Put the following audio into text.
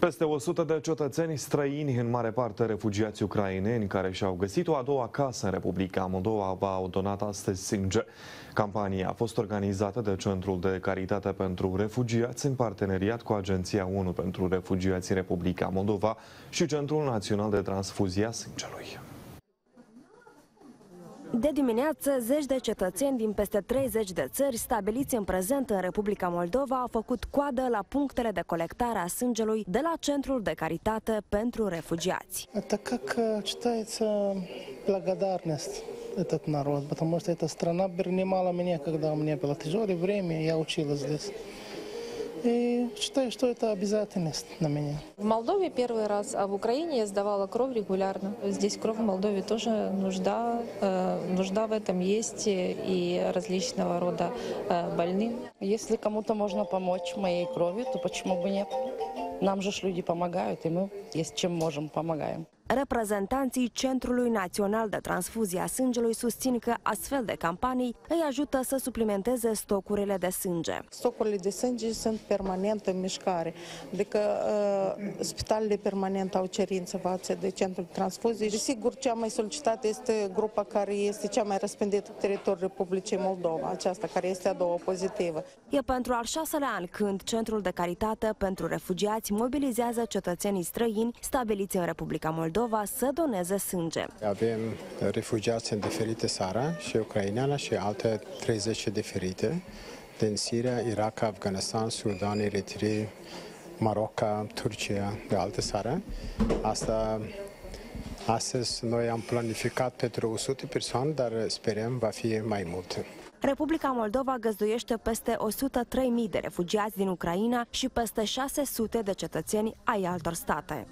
Peste 100 de cetățeni străini, în mare parte refugiați ucraineni, care și-au găsit o a doua casă în Republica Moldova, v-au donat astăzi sânge. Campania a fost organizată de Centrul de Caritate pentru Refugiați în parteneriat cu Agenția 1 pentru Refugiați în Republica Moldova și Centrul Național de Transfuzie a Sângelui. De dimineață, zeci de cetățeni din peste 30 de țări stabiliți în prezent în Republica Moldova au făcut coadă la punctele de colectare a sângelui de la Centrul de Caritate pentru Refugiați. Это как э, читается благодарность этот народ, потому что эта страна принимала меня, когда у меня было тяжелое время, я училась здесь. И считаю, что это обязательность на меня. В Молдове первый раз, а в Украине я сдавала кровь регулярно. Здесь кровь в Молдове тоже нужда, э, нужда в этом есть э, и различного рода э, больным. Если кому-то можно помочь моей кровью, то почему бы нет? Нам же люди помогают, и мы, если чем можем, помогаем. Reprezentanții Centrului Național de Transfuzie a Sângelui susțin că astfel de campanii îi ajută să suplimenteze stocurile de sânge. Stocurile de sânge sunt permanent în mișcare, adică uh, spitalele permanent au cerință față de centrul de transfuzie. Desigur, cea mai solicitată este grupa care este cea mai răspândită pe teritoriul Republicii Moldova, aceasta care este a doua pozitivă. E pentru al șaselea an când Centrul de Caritate pentru Refugiați mobilizează cetățenii străini stabiliți în Republica Moldova să doneze sânge. Avem refugiați în diferite țară și ucraineană și alte 30 diferite din Siria, Irak, Afganistan, Sudan, Eritrea, Maroc, Turcia, de alte țară. Asta Astăzi noi am planificat pentru 100 persoane, dar sperăm va fi mai multe. Republica Moldova găzduiește peste 103.000 de refugiați din Ucraina și peste 600 de cetățeni ai altor state.